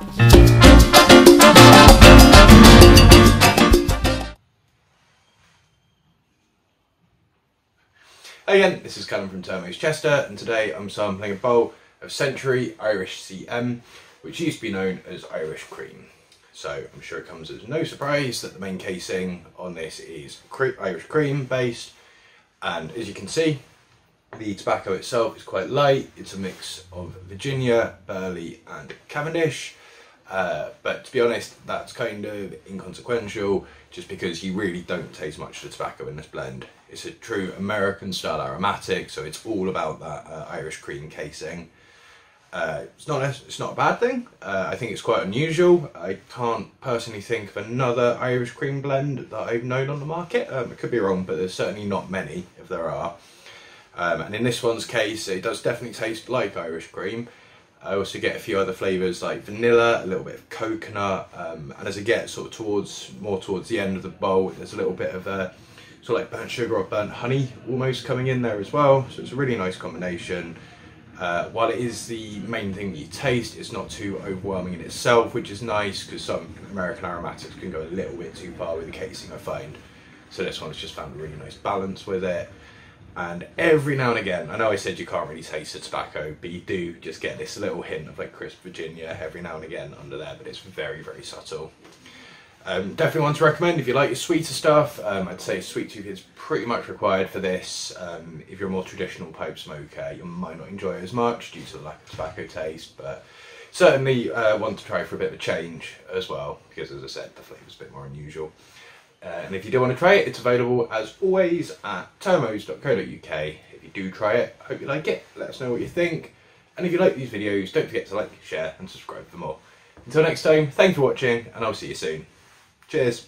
Again, this is Callum from Turmeaus Chester, and today I'm sampling a bowl of Century Irish CM, which used to be known as Irish Cream. So I'm sure it comes as no surprise that the main casing on this is Irish Cream based, and as you can see, the tobacco itself is quite light. It's a mix of Virginia, Burley, and Cavendish. Uh, but to be honest, that's kind of inconsequential just because you really don't taste much of the tobacco in this blend. It's a true American style aromatic, so it's all about that uh, Irish cream casing. Uh, it's not a, it's not a bad thing. Uh, I think it's quite unusual. I can't personally think of another Irish cream blend that I've known on the market. Um, I could be wrong, but there's certainly not many if there are. Um, and in this one's case, it does definitely taste like Irish cream. I also get a few other flavours like vanilla, a little bit of coconut, um, and as I get sort of towards more towards the end of the bowl, there's a little bit of a sort of like burnt sugar or burnt honey almost coming in there as well. So it's a really nice combination. Uh, while it is the main thing that you taste, it's not too overwhelming in itself, which is nice because some American aromatics can go a little bit too far with the casing, I find. So this one's just found a really nice balance with it and every now and again, I know I said you can't really taste the tobacco, but you do just get this little hint of like crisp Virginia every now and again under there, but it's very, very subtle. Um, definitely one to recommend if you like your sweeter stuff. Um, I'd say sweet tooth is pretty much required for this. Um, if you're a more traditional pipe smoker, you might not enjoy it as much due to the lack of tobacco taste, but certainly uh, one to try for a bit of a change as well, because as I said, the flavour's a bit more unusual. Uh, and if you do want to try it, it's available as always at turmeaus.co.uk. If you do try it, hope you like it. Let us know what you think. And if you like these videos, don't forget to like, share and subscribe for more. Until next time, thanks for watching and I'll see you soon. Cheers.